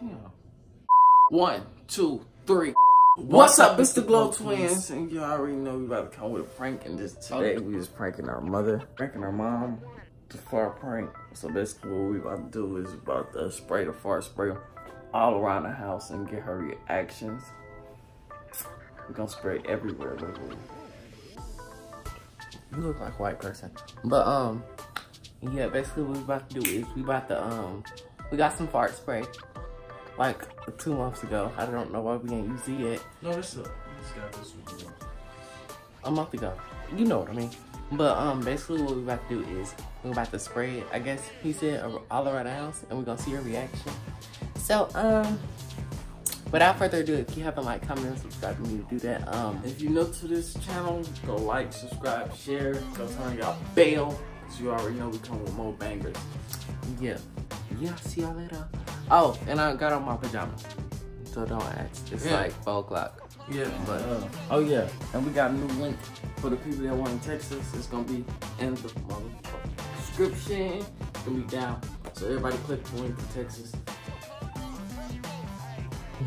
Damn. One, two, three. What's up, it's the Glo Twinz, and you already know we about to come with a prank. And this today we just pranking our mother, pranking our mom, the fart prank. So basically, what we about to do is about to spray the fart spray all around the house and get her reactions. We're gonna spray everywhere, literally. You look like a white person, but um, yeah. Basically, what we about to do is we about to um, we got some fart spray like two months ago. I don't know why we ain't use it yet. No, this is a, this got this one. A month ago. You know what I mean. But um, basically what we about to do is we're about to spray it. I guess he said all around the house, and we're gonna see your reaction. So um, without further ado, if you haven't like, comment, and subscribe, you need to do that. Um, if you're new to this channel, go like, subscribe, share, go turn y'all bell, cause you already know we come with more bangers. Yeah, yeah. See y'all later. Oh, and I got on my pajamas. So don't ask. It's Yeah. like 4 o'clock. Yeah, But, uh, oh yeah, and we got a new link for the people that want to text us. It's gonna be in the description. It's gonna be down. So everybody click the link for Texas.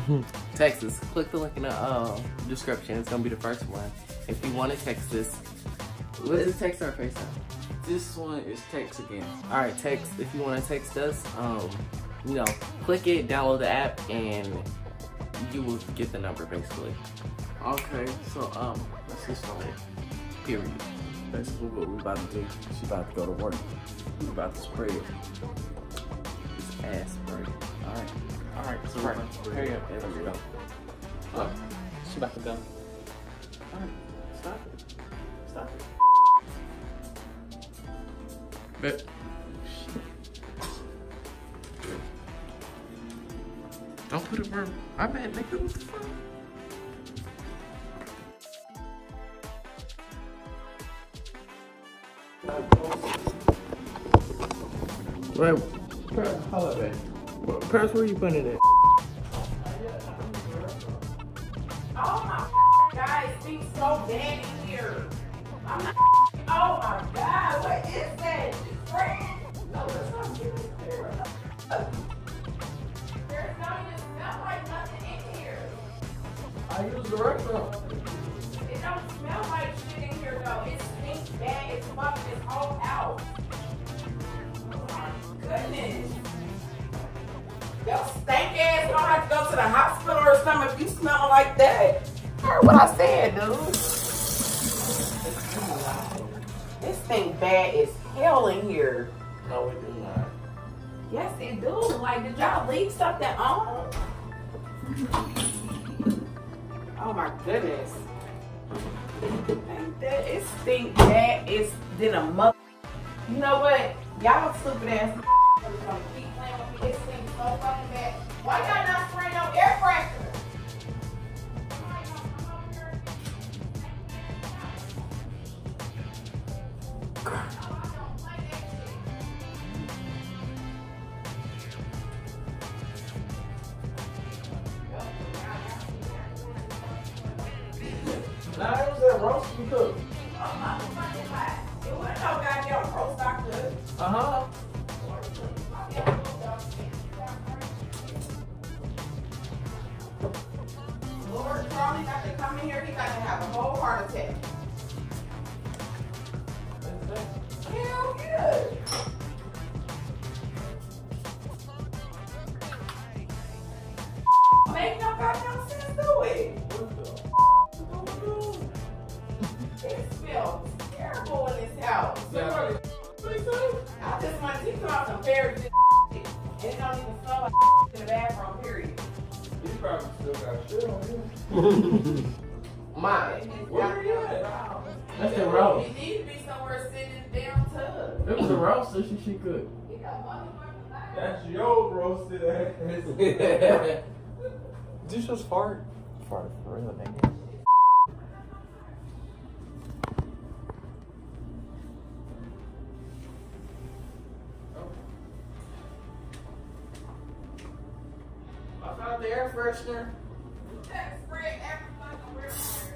Texas, click the link in the uh, description. It's gonna be the first one. If you want to text us, what is it text or FaceTime? This one is text again. All right, text. If you want to text us, um, you know, click it, download the app, and you will get the number basically. Okay, so um, let's get started. Period. Basically, what we about to do? She about to go to work. We about to spray it. It's ass spray. All right, all right, spray. Hurry up, there we go. Oh, she about to go. All right, stop it. Stop it. bet. Don't put it where I bet nigga what the fuck? Right. Hold up, man. Paris, where you putting it at? Oh my God, it stinks so bad Your stank ass gonna have to go to the hospital or something if you smell like that. Heard what I said, dude. This thing bad as hell in here. No, we do not. Yes, it do. Like, did y'all leave something on? Oh my goodness. Ain't that it stink bad as than a mother. You know what? Y'all stupid ass keep playing with me. It stinks so fucking bad. Why y'all not spraying no air freshener? Nah, it was that roast you cooked. Oh It wasn't no goddamn roast I could. Uh heart attack. Hell yeah. Make no goddamn sense to it. It smells terrible in this house. Yeah. I just want to talk some fairy shit. It don't even smell like in the bathroom, period. You probably still got shit on you. My. Where you at? That's the roast. It needs to be somewhere sitting in the tub. It was a roast that she, she cooked. He got motherfucking light. That's your roasted ass. Did you just fart? Fart for real, nigga. I found the air freshener. That spray every fucking where.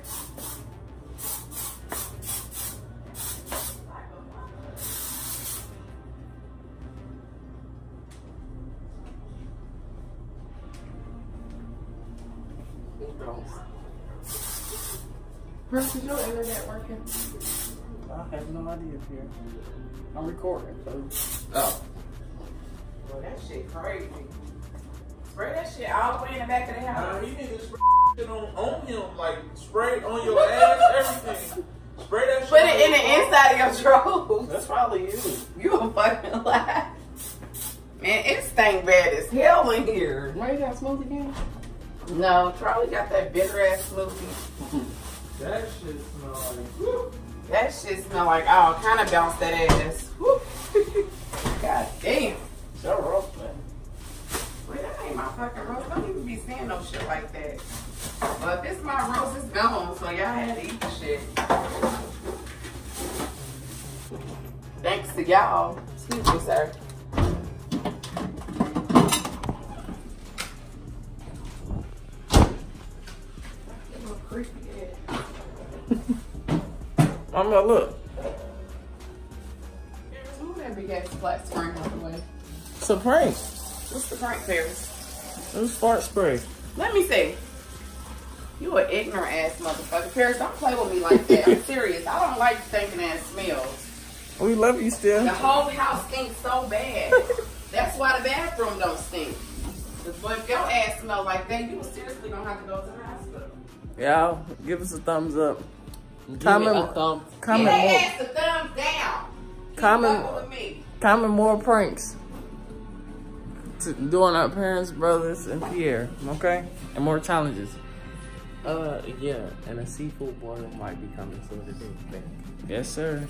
Girls. Chris, is your internet working? I have no idea, Pierre. I'm recording, so. Oh. Well, that shit crazy. Spray that shit all the way in the back of the Nah, house. he need to spray shit on, on him, like spray it on your ass, everything. Spray that shit. Put it in the car. inside of your drawers. That's probably you. You a fucking lie. Man, it stank bad as hell in here. Why you got smooth again? No, Charlie got that bitter ass smoothie. That shit smell like. whew. That shit smell like oh, kind of bounce that ass. God damn. So rough, man. Wait, that ain't my fucking roast. Don't even be saying no shit like that. But this my roast, it's gone, so y'all had to eat the shit. Thanks to y'all. Excuse me, sir. Ass. I'm gonna look. Move that big ass black spring out the way. It's a prank. What's the prank, Paris? It was fart spray. Let me see. You an ignorant ass motherfucker. Paris, don't play with me like that. I'm serious. I don't like stinking ass smells. We love you still. The whole house stinks so bad. That's why the bathroom don't stink. But if your ass smell like that, you seriously gonna have to go to the hospital. Y'all, give us a thumbs up. Give Comment, me a thumb. comment Give more, that thumbs down. Comment- fucking with me. comment more pranks. To, doing our parents, brothers, and Pierre, okay? And more challenges. Uh, yeah, and a seafood boil might be coming soon today. Yes, sir.